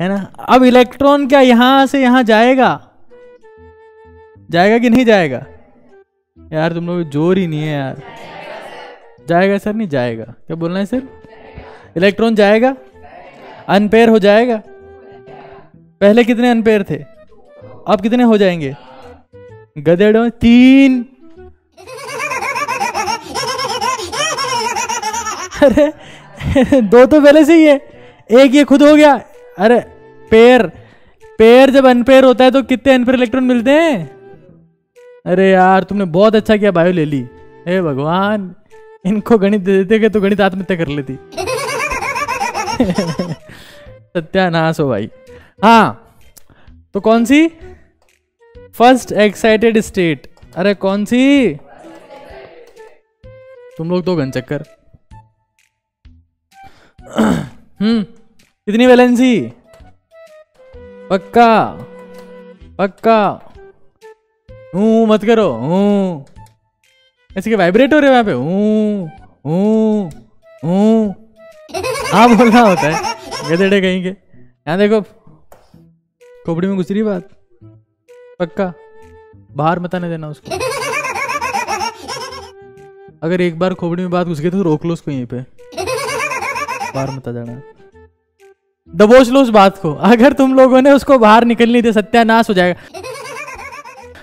है ना? अब इलेक्ट्रॉन क्या यहाँ से यहाँ जाएगा? जाएगा कि नहीं जाएगा? यार तुम लोग ज़ोर ही नहीं है यार। जाएगा सर नहीं, जाएगा। क्या बोलना है सर? इलेक्ट्रॉन जाएगा? अनपेयर हो जाएगा? पहले कितने अनपेयर थे? अब कितने हो जाएँगे? गधेड़ों तीन। अरे, दो तो पहले से ही है। एक ये खुद हो गया अरे पेयर पेयर जब अनपेयर होता है तो कितने अनपेयर इलेक्ट्रॉन मिलते हैं? अरे यार, तुमने बहुत अच्छा किया बायो ले ली। हे भगवान, इनको गणित दे देते तो गणित आत्महत्या कर लेती? सत्यानाश हो भाई। हाँ तो कौन सी? फ़र्स्ट एक्साइटेड स्टेट अरे कौन सी? तुम लोग तो घन चक्कर। हम्म। कितनी वैलेंसी पक्का पक्का। हूँ मत करो हूँ। ऐसे के वाइब्रेट हो रहे हो यहाँ पे हूँ हूँ हूँ। हाँ बोलना होता है। गधेड़े कहीं के। यहाँ देखो खोपड़ी में गुजरी बात। पक्का बाहर मत आने देना उसको। अगर एक बार खोपड़ी में बात घुस गई तो रोक लो उसको यहीं पे। बाहर मत आ जाना। दबोच लो उस बात को। अगर तुम लोगों ने उसको बाहर निकलनी दे सत्यानाश हो जाएगा।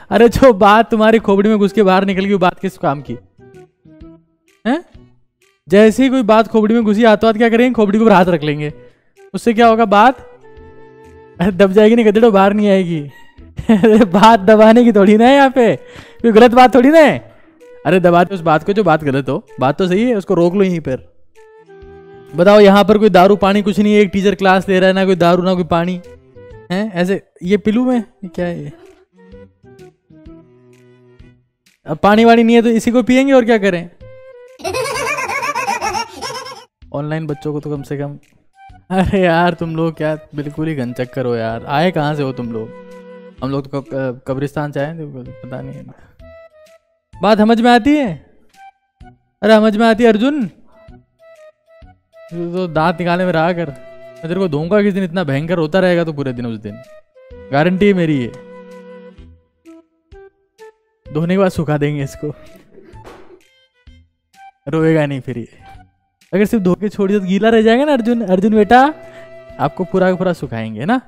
अरे जो बात तुम्हारी खोपड़ी में घुस के बाहर निकल गई बात किस काम की? है? जैसे ही कोई बात खोपड़ी में घुसी हाथ क्या करेंगे? खोपड़ी को हाथ रख लेंगे। उससे क्या होगा बात? दब जाएगी नहीं गदेड़ो बाहर नहीं आएगी। बात दबाने की थोड़ी ना है यहाँ पे। कोई गलत बात थोड़ी ना है। अरे दबाते उस बात को, जो बात गलत हो। बात तो सही है, उसको रोक लो यहीं पर। बताओ, यहाँ पर कोई दारू पानी कुछ नहीं है, एक टीचर क्लास ले रहा है, ना कोई दारू, ना कोई पानी। है? ऐसे, ये पिलू में? क्या है ये? अब पानी वानी नहीं है तो इसी को पियेंगे और क्या करें? ऑनलाइन बच्चों को तो कम से कम अरे यार, तुम लोग क्या बिल्कुल ही घन चक्कर हो यार। आए कहाँ से हो तुम लोग? हम लोग तो कब्रिस्तान से आए थे पता नहीं बात समझ में आती है? अरे समझ में आती है, अर्जुन? तो दांत निकालने में रहा कर। मैं तेरे को दूँगा किस दिन, इतना भयंकर होता रहेगा तो पूरे दिन उस दिन। गारंटी है मेरी ये। धोने के बाद सुखा देंगे इसको। रोएगा नहीं फिर ये। अगर सिर्फ़ धो के छोड़ दिया तो गीला रह जाएगा ना अर्जुन। अर्जुन बेटा, आपको पूरा पूरा सुखाएँगे ना?